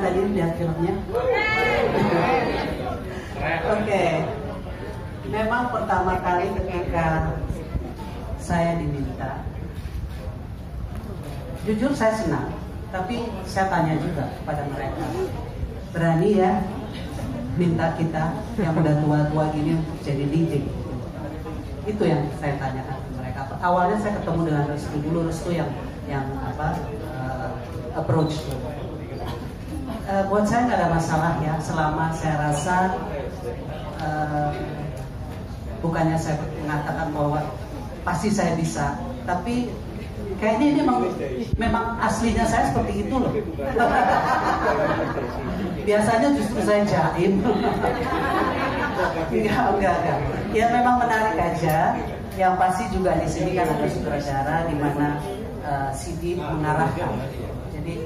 tadi lihat filmnya? Oke. Memang pertama kali ketika saya diminta, jujur saya senang, tapi saya tanya juga kepada mereka, berani ya minta kita yang udah tua-tua gini untuk jadi DJ? Itu yang saya tanyakan ke mereka. Awalnya saya ketemu dengan Restu dulu, Restu yang yang apa uh, approach uh, buat saya nggak ada masalah ya selama saya rasa uh, bukannya saya mengatakan bahwa pasti saya bisa tapi kayaknya ini memang memang aslinya saya seperti itu loh. Biasanya justru saya jaim enggak enggak enggak ya memang menarik aja. Yang pasti juga di sini kan ada sutradara di mana uh, CD mengarahkan jadi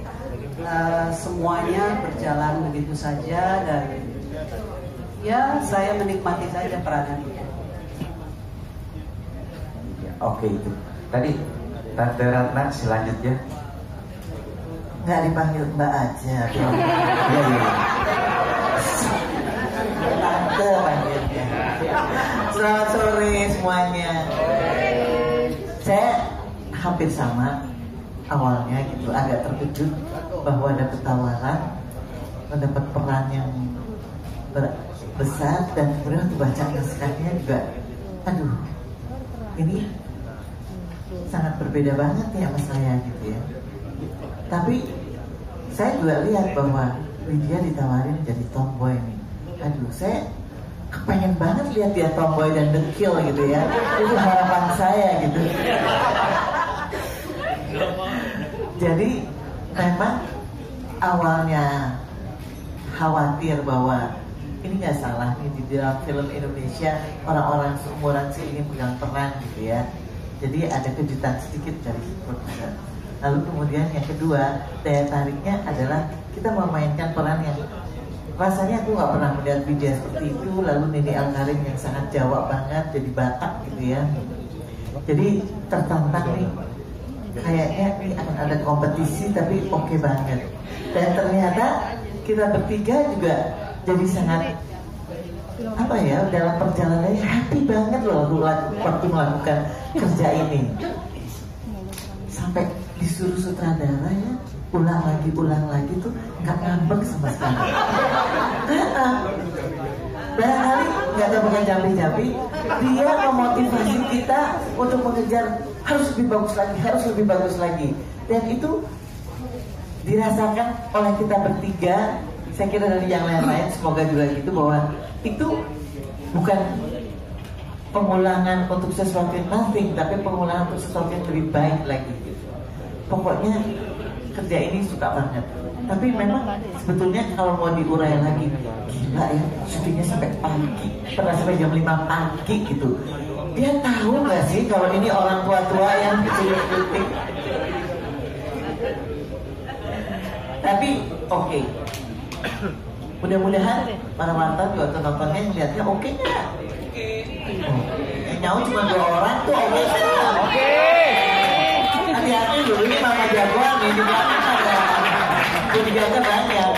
uh, semuanya berjalan begitu saja dan ya saya menikmati saja peranan itu Oke itu. Tadi Tante Ratna selanjutnya. Nggak dipanggil Mbak aja. Iya iya. Tante panggilnya. Selamat sore semuanya. Saya hampir sama awalnya gitu agak terkejut bahwa ada tawaran mendapat peran yang besar dan kemudian waktu baca naskahnya juga aduh ini sangat berbeda banget ya sama saya gitu ya. Tapi saya juga lihat bahwa Lydia ditawarin jadi tomboy nih. Aduh saya kepengen banget lihat dia tomboy dan dekil gitu ya. Itu harapan saya gitu jadi memang awalnya khawatir bahwa ini nggak salah nih di dalam film Indonesia orang-orang seumuran sih ingin pegang peran gitu ya. Jadi ada kejutan sedikit dari produser lalu kemudian yang kedua daya tariknya adalah kita memainkan peran yang rasanya aku nggak pernah melihat video seperti itu. Lalu Nini Alkarim yang sangat Jawa banget jadi Batak gitu ya. Jadi tertantang nih kayaknya ini akan ada kompetisi tapi oke banget. Dan ternyata kita bertiga juga jadi sangat apa ya dalam perjalanannya happy banget loh waktu melakukan kerja ini. Sampai disuruh sutradara ya ulang lagi ulang lagi tuh nggak ngambek sama sekali banyak kali nggak ada pakai jambi-jambi. Dia memotivasi kita untuk mengejar. Harus lebih bagus lagi harus lebih bagus lagi. Dan itu dirasakan oleh kita bertiga. Saya kira dari yang lain-lain semoga juga gitu bahwa itu bukan pengulangan untuk sesuatu yang nothing tapi pengulangan untuk sesuatu yang lebih baik lagi. Pokoknya kerja ini suka banget. Tapi memang sebetulnya kalau mau diurai lagi gila ya syutingnya sampai pagi. Pernah sampai jam 5 pagi gitu. Dia tahu nggak sih kalau ini orang tua-tua yang syuting tapi oke. Okay. mudah-mudahan para mantan juga nontonnya melihatnya oke okay nggak? Oh. nyawa cuma dua orang tuh oke okay oke hati-hati dulu ini mama jagoan nih di belakang ada banyak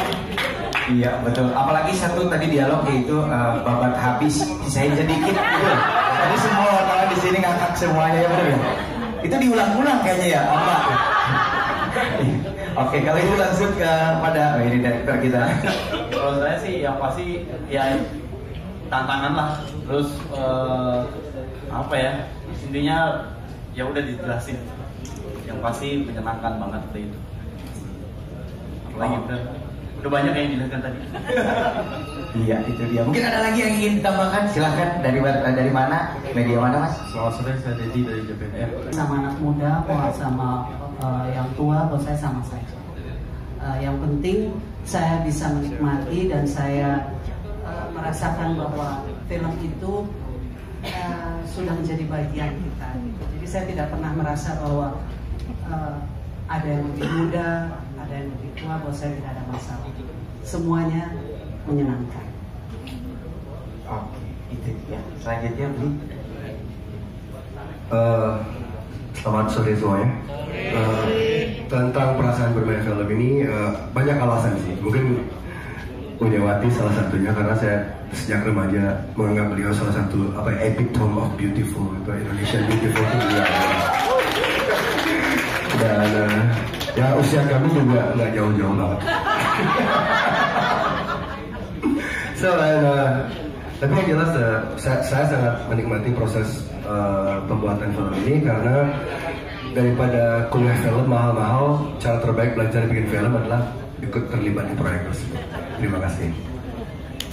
Iya betul. Apalagi satu tadi dialog yaitu uh, babat habis sisain sedikit gitu. Tadi semua wartawan di sini ngangkat semuanya ya benar ya. Itu diulang-ulang kayaknya ya, apa? Oke, kalau itu langsung ke pada oh, ini direktur kita. Kalau saya sih yang pasti ya tantangan lah. Terus uh, apa ya? Intinya ya udah dijelasin. Yang pasti menyenangkan banget itu. Apalagi udah udah banyak yang dijelaskan tadi. iya, itu dia. Mungkin ada lagi yang ingin ditambahkan? Silahkan dari dari mana? Media mana, Mas? Selamat sore, saya Dedi dari JPNF. Sama anak muda, mau sama uh, yang tua, buat saya sama saja. Uh, yang penting saya bisa menikmati dan saya uh, merasakan bahwa film itu uh, sudah menjadi bagian kita. Jadi saya tidak pernah merasa bahwa uh, ada yang lebih muda, ada yang lebih tua, buat saya tidak ada masalah. Semuanya menyenangkan. Oke, itu dia. Selanjutnya, Bu. Uh, selamat sore semuanya. Uh, tentang perasaan bermain film ini eh, banyak alasan sih. Mungkin Unyawati salah satunya karena saya sejak remaja menganggap beliau salah satu apa ya, epitome of beautiful, itu Indonesian beautiful. Dan eh, ya usia kami juga nggak jauh-jauh banget. so, and, uh, tapi yang jelas uh, saya, saya sangat menikmati proses uh, pembuatan film ini karena daripada kuliah film mahal-mahal, cara terbaik belajar bikin film adalah ikut terlibat di proyek tersebut. Terima kasih.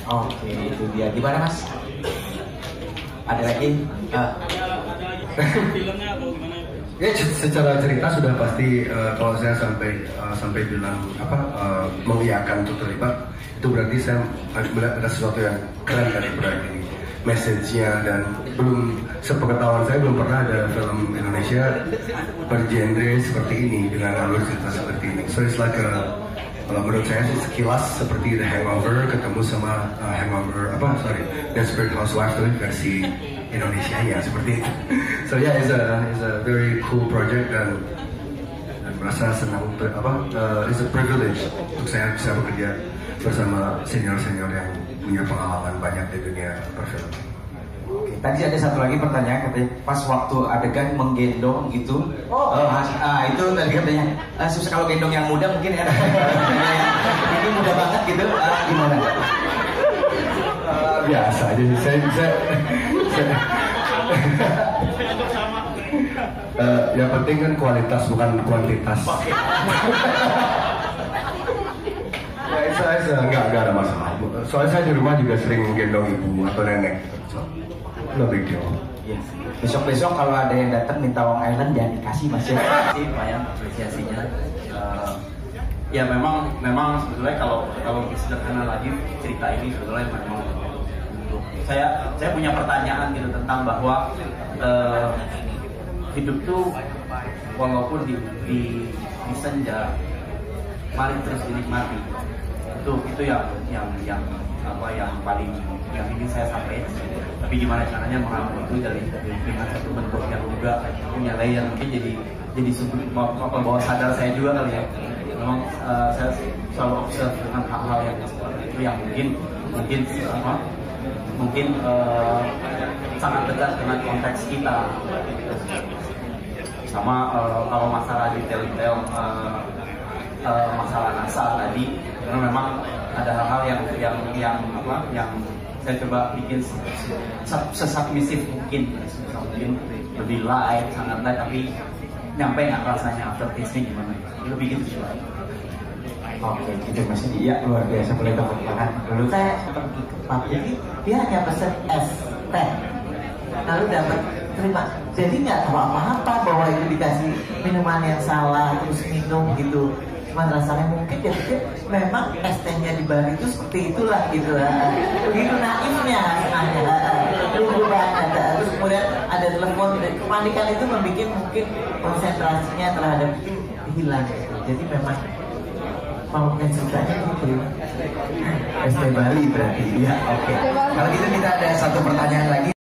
Oke, itu dia. Gimana mas? Ada lagi? Eh, Ya secara cerita sudah pasti uh, kalau saya sampai uh, sampai bilang apa uh, mengiyakan untuk terlibat itu berarti saya melihat ada sesuatu yang keren dari proyek ini message-nya dan belum sepengetahuan saya belum pernah ada film Indonesia bergenre seperti ini dengan alur cerita seperti ini. So it's like a kalau menurut saya sih sekilas seperti The Hangover ketemu sama uh, Hangover apa sorry Desperate Housewives versi Indonesia ya seperti itu. So yeah, it's a it's a very cool project dan dan merasa senang ber- apa uh, it's a privilege untuk saya bisa bekerja bersama senior senior yang punya pengalaman banyak di dunia perfilman. Oke, tadi ada satu lagi pertanyaan katanya pas waktu adegan menggendong gitu. Oh. Mas, ah itu tadi katanya eh, susah kalau gendong yang muda mungkin ya. Ini muda banget gitu. Ah, gimana? Biasa aja sih saya saya, saya Uh, yang penting kan kualitas bukan kuantitas. ya, aja nggak ada masalah. Soalnya saya di rumah juga sering gendong ibu atau nenek. So, no. Iya. Besok-besok kalau ada yang datang minta Long Island jangan dikasih mas ya. lumayan apresiasinya Eh, ya memang memang sebetulnya kalau kalau sederhana lagi cerita ini sebetulnya memang saya saya punya pertanyaan gitu tentang bahwa eh, hidup tuh walaupun di di, di senja mari terus dinikmati. Itu itu yang yang yang apa yang paling yang ingin saya sampaikan. Tapi gimana caranya mengambil itu dari dengan satu bentuk yang juga punya layer. Mungkin jadi jadi apa, bawah sadar saya juga kali ya. Memang eh, saya selalu observe dengan hal-hal yang seperti itu yang mungkin mungkin apa mungkin eh, sangat dekat dengan konteks kita. Sama eh, kalau masalah detail-detail eh, eh, masalah NASA tadi karena memang ada hal-hal yang yang yang apa yang saya coba bikin se- sesubmisif mungkin. Mungkin lebih light sangat light tapi nyampe nggak rasanya. After tasting gimana? Lebih gitu sih Pak. Oke, gitu mas. Iya luar biasa. Boleh tepuk tangan. Dulu. saya pergi ke jadi dia hanya pesen es teh. Lalu dapat terima. Jadi nggak tahu apa-apa bahwa itu dikasih minuman yang salah terus minum gitu. Cuma rasanya mungkin pikir memang es tehnya di Bali itu seperti itulah gitu. Lah begitu naifnya rasanya. Tunggu banget terus kemudian ada telepon. Kepanikan itu membuat mungkin konsentrasinya terhadap itu hilang gitu. jadi memang mau ceritanya gitu ST Bali berarti. Ya, oke. Kalau gitu kita ada satu pertanyaan lagi.